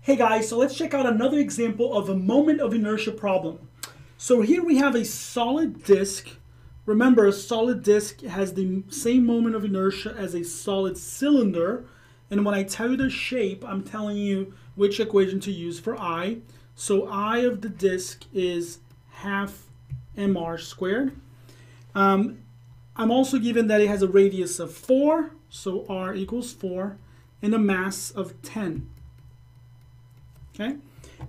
Hey guys, so let's check out another example of a moment of inertia problem. So here we have a solid disk. Remember, a solid disk has the same moment of inertia as a solid cylinder. And when I tell you the shape, I'm telling you which equation to use for I. So I of the disk is half mr squared. Um, I'm also given that it has a radius of 4, so r equals 4, and a mass of 10. Okay?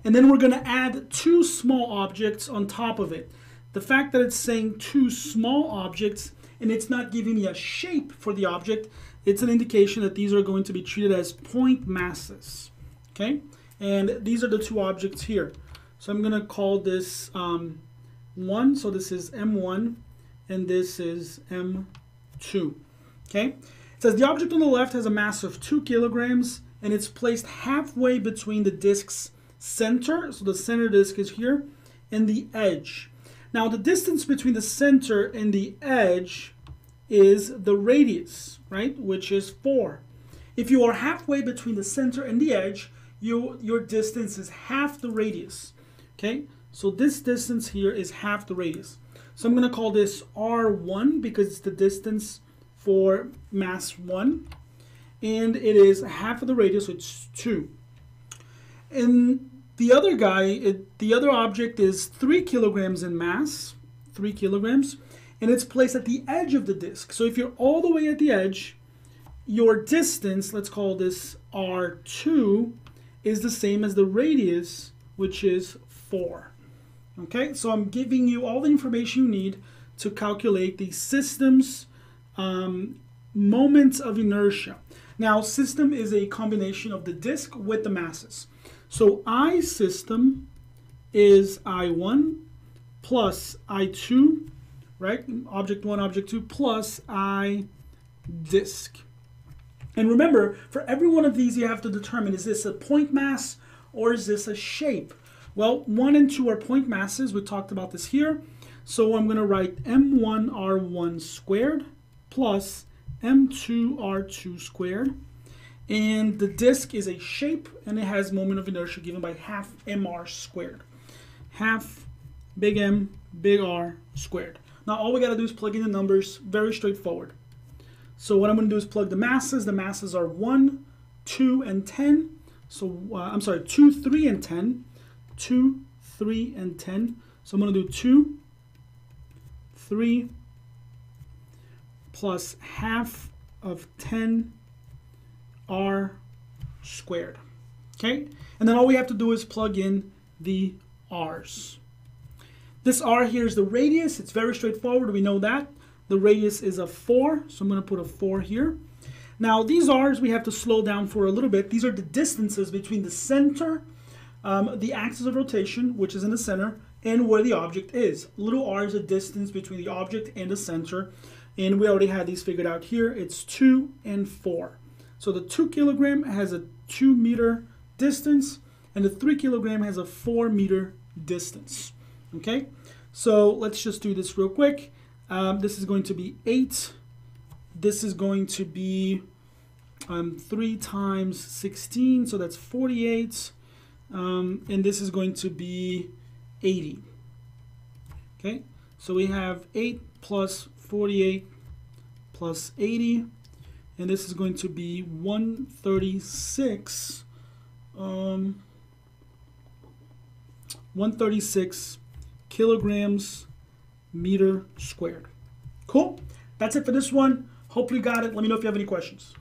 And then we're going to add two small objects on top of it. The fact that it's saying two small objects and it's not giving me a shape for the object, it's an indication that these are going to be treated as point masses. Okay? And these are the two objects here. So I'm going to call this um, 1. So this is M1 and this is M2. Okay? It says the object on the left has a mass of 2 kilograms and it's placed halfway between the disk's center, so the center disk is here, and the edge. Now the distance between the center and the edge is the radius, right, which is 4. If you are halfway between the center and the edge, you, your distance is half the radius, okay? So this distance here is half the radius. So I'm going to call this R1 because it's the distance for mass 1 and it is half of the radius, so it's 2. And the other guy, it, the other object is 3 kilograms in mass, 3 kilograms, and it's placed at the edge of the disk. So if you're all the way at the edge, your distance, let's call this R2, is the same as the radius, which is 4. Okay, so I'm giving you all the information you need to calculate the system's um, moments of inertia. Now, system is a combination of the disk with the masses. So I system is I1 plus I2, right? Object 1, object 2, plus I disk. And remember, for every one of these, you have to determine, is this a point mass or is this a shape? Well, 1 and 2 are point masses. We talked about this here. So I'm going to write m1r1 squared plus m2r2 squared. And the disk is a shape and it has moment of inertia given by half mr squared. Half big M, big R squared. Now all we got to do is plug in the numbers, very straightforward. So what I'm going to do is plug the masses. The masses are 1, 2, and 10. So uh, I'm sorry, 2, 3, and 10. 2, 3, and 10. So I'm going to do 2, 3, plus half of 10 r squared. Okay? And then all we have to do is plug in the r's. This r here is the radius. It's very straightforward. We know that. The radius is a 4, so I'm going to put a 4 here. Now, these r's we have to slow down for a little bit. These are the distances between the center, um, the axis of rotation, which is in the center, and where the object is. Little r is the distance between the object and the center. And we already had these figured out here. It's 2 and 4. So the 2 kilogram has a 2 meter distance, and the 3 kilogram has a 4 meter distance. Okay, so let's just do this real quick. Um, this is going to be 8. This is going to be um, 3 times 16, so that's 48. Um, and this is going to be 80. Okay, so we have 8 plus 48 plus 80 and this is going to be 136 um, 136 kilograms meter squared. Cool. That's it for this one. Hope you got it. Let me know if you have any questions.